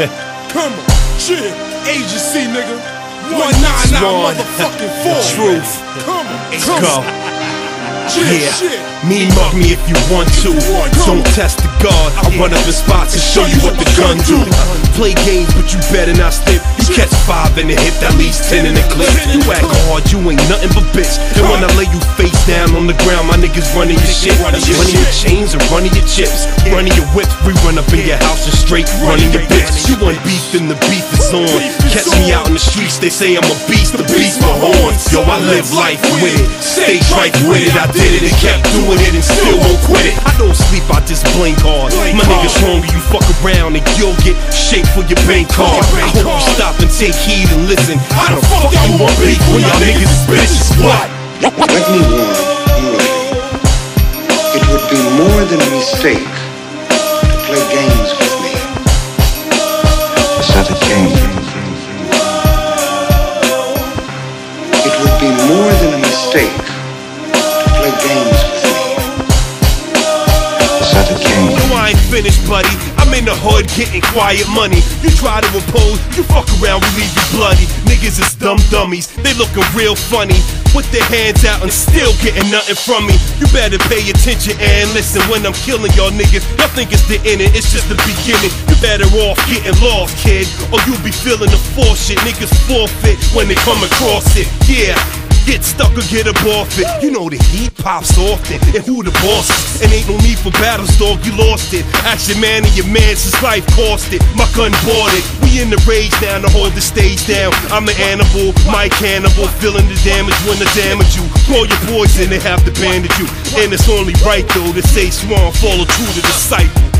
Come on, shit. Agency, nigga. 199 Swan. motherfucking four. Truth. Come on, come go. on. Yeah, me mug me if you want to. to. Don't test the guard. I run up in spots and show you what the gun do. Play games, but you better not slip. You catch five in the hip, that leaves ten in the clip. You act hard, you ain't nothing but bitch. And when I lay you face down on the ground, my niggas running your shit. Running your chains and running your chips. Running your whips, we run up in your house and straight running your bitch. You want beef, then the beef is on. Catch me out in the streets, they say I'm a beast, the beast for horns. Yo, I live life with it. Stay right with it. I did it and kept doing it and still won't quit it. I don't sleep, I just blink hard. My niggas hungry, you fuck around and you'll get shaped for your bank card. I hope you stop and take heed and listen. How the fuck you want beef when y'all niggas is bitches? What? Let me warn you. It would be more than a mistake to play games with me. Set a king. It would be more than a mistake finished, buddy. I'm in the hood getting quiet money. You try to oppose, you fuck around, we leave you bloody. Niggas is dumb dummies, they looking real funny. With their hands out and still getting nothing from me. You better pay attention and listen when I'm killing y'all niggas. Y'all think it's the ending, it's just the beginning. You better off getting lost, kid, or you'll be feeling the force shit. Niggas forfeit when they come across it. Yeah. Get up off it. You know the heat pops often, and who the boss is. And ain't no need for battles, dog, you lost it. Action man and your man since life cost it. My gun bought it. We in the rage now to hold the stage down. I'm the animal, Mike Cannibal, feeling the damage when I damage you. Call your boys and they have to bandage you. And it's only right though to say Swan follow true to the cycle.